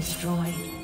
You